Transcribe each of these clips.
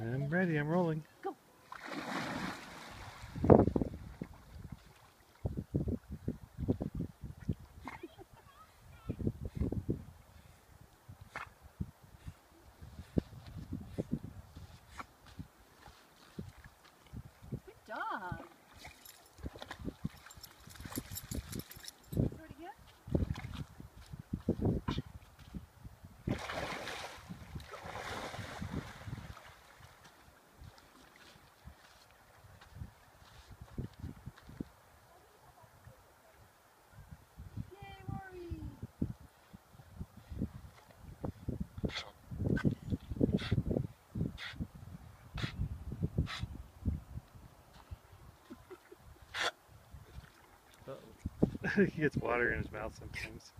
I'm ready. I'm rolling. Go. he gets water in his mouth sometimes.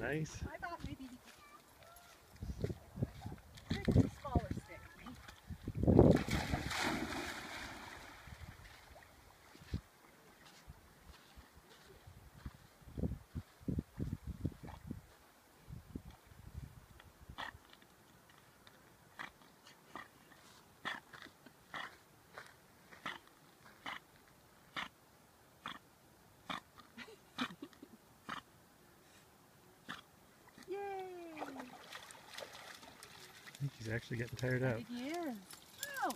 Nice. I think he's actually getting tired out. Oh,